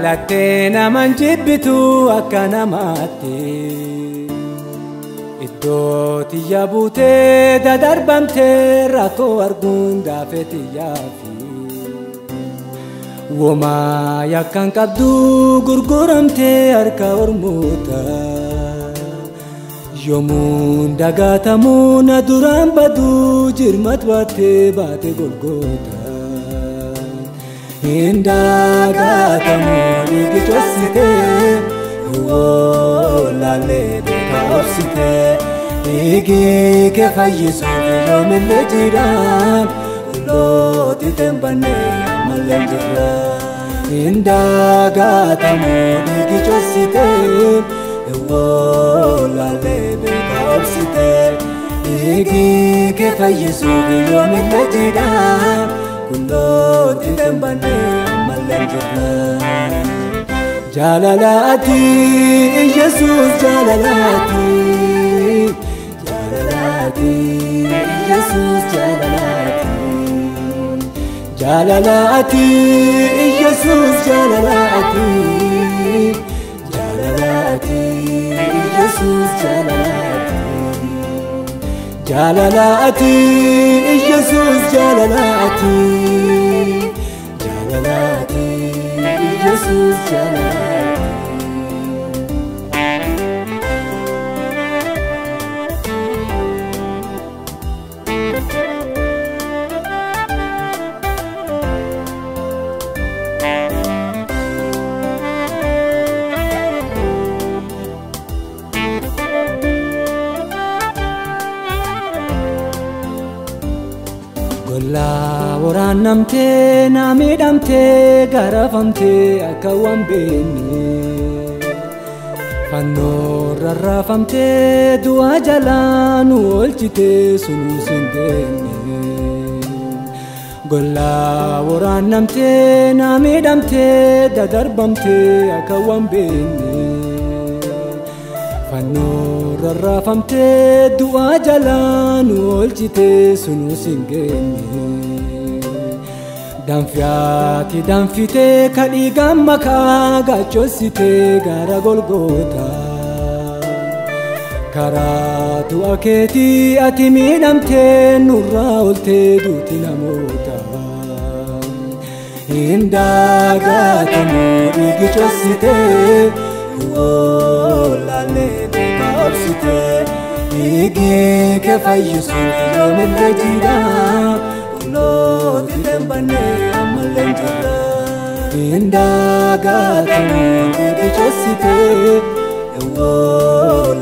Jaalattee naman jibbitu akka namaatti. Iddoo tiyya buutee dadarbamtee rakkoo arguun gaafee tiyyaafi. Womaa yakkan qabdu gurguramtee harka ormoota. Yoomuun dagaatamuu na duraan baduu jirmat baattee baate golgoota. Hin dagaatamuu dhiigi cossitee laalee beekaa obsitee dhiigi kee fayyisuuf yoomillee jiraan qullooti tembannee ammallee jirra. Hin dagaatamuu dhiigi cossitee laalee beekaa obsitee dhiigi kee fayyisuuf yoomillee jiraan qullooti tembannee ammallee jirra. Jaalalaati Yesuus jaalalaati jaalalaati Yesuus jaalalaati jaalalaati 姐妹 Gollaa waraannamtee na miidhamtee garafamtee akka waan beenne. Fannoo rarraafamtee du'a jalaa nu oolchitee sunuus hin deemne. Gollaa waraannamtee na miidhamtee dadarbamtee akka waan beenne. Fannoo rarraafamtee du'aa jalaan oolchitee sunuus hin geenye danfiyaati danfitee kadhiigaan makaa gaachoossitee gara golgootaa karaa du'a keetii ati miidhamtee nurraa oltee duuti namoota. Indaa gaatamuu dhiigi coossitee. Cossitee. laalee beekaa obsitee dhiigi kee fayyisuuf yoomillee jira qullooti tembannee ammallee jirra. Hin dagaatamu dhiigi cossitee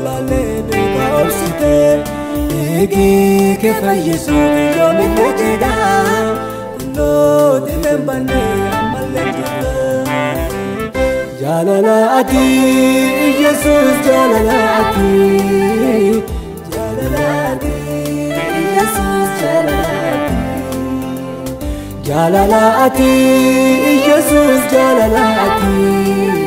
laalee beekaa obsitee dhiigi kee fayyisuuf yoomillee jira qullooti tembannee ammallee Celalati Jesus Celalati Celalati Jesus Celalati Celalati Jesus Celalati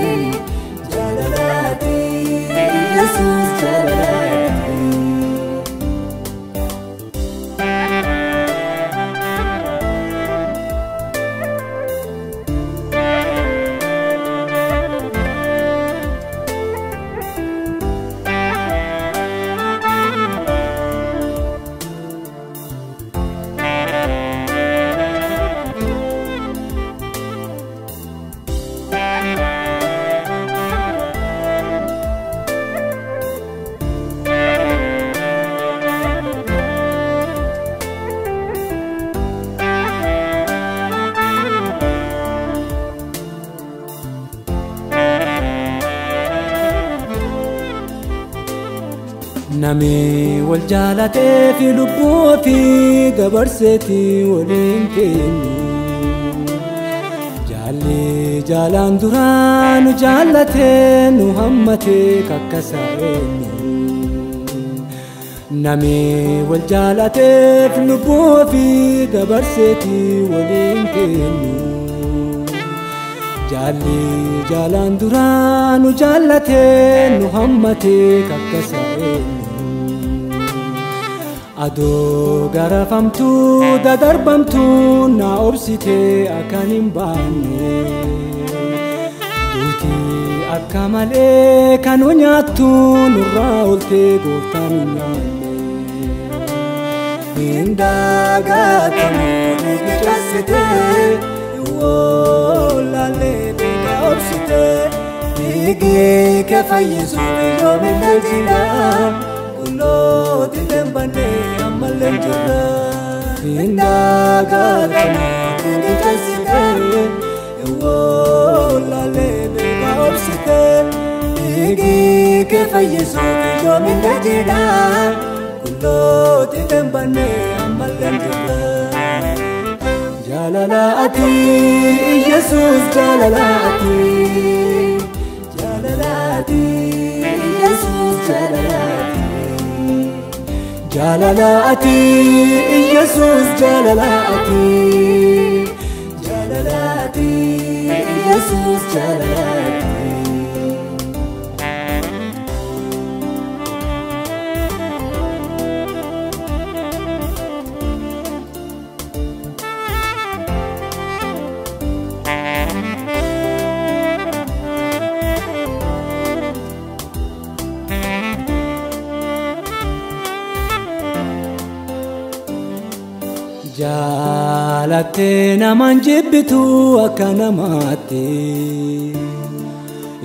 Nami wal jaalatee fi lubbuu ofii dabarseeti waliin kennu. Jaalli jaalaan duraa nu jaallatee nu hammatee kakkasaa eenyu. Nami wal jaalatee fi lubbuu ofii dabarseeti waliin kennu. Jaalli jaalaan duraa nu jaallatee nu hammatee kakkasaa eenyu. Adoo garafamtuu dadarbamtuu na obsitee akkan hin baanne. akka malee kan nyaattu nurraa oltee gooftaan hin nyaanne. Hin daagatamu dhiigi cabsitee wallaalee beekaa obsitee dhiigi kee fayyisuuf yoomillee jira qullooti dembannee ammallee jira. Hin daagatamu dhiigi cabsitee wallaalee beekaa obsitee dhiigi kee fayyisuuf yoomillee jira. Kullooti dembannee ammallee jira. Jaalala ati Yesuus jaalala ati. Jaalala ati Yesuus jaalala ati. جلالاتي إيسوس جلالاتي. جلالاتي إيسوس جلالاتي. Jaalattee namaan jibbitu akka namaatti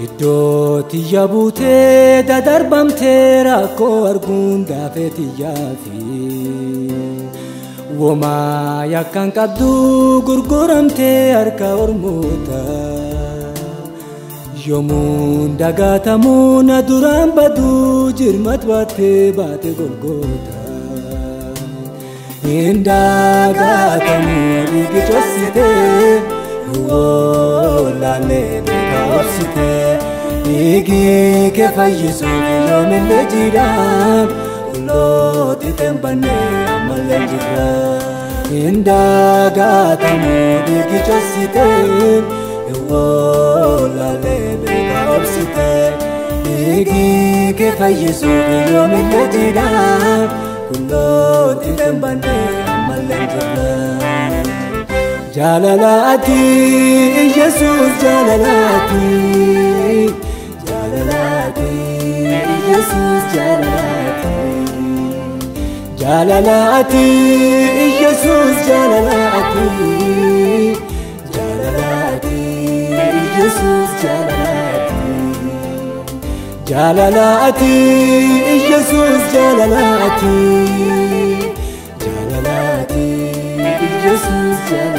Iddoo tiyya buutee dadarbamtee rakkoo arguun daafee tiyyaafi Womaa yakkaan qabdu gurguramtee harka ormoota Yoomuun dagatamuu na duraan baduu jirmat baattee baate golgoota. indagaatamu riqichossite woollaanne beeka obsite dhiigi kee fayyisuuf yoomillee jiidhaan hulooxiten banne ammallee jirra indagaatamu riqichossite woollaanne beeka obsite dhiigi kee fayyisuuf yoomillee jiidhaan duubatti dambannee ammallee jirra. Jaalalaati Yesuus jaalalaati jaalalaati Yesuus jaalalaati jaalalaati Yesuus jaalalaati jaalalaati Yesuus jaalalaati jaalalaati Yesuus jaalalaati. Ati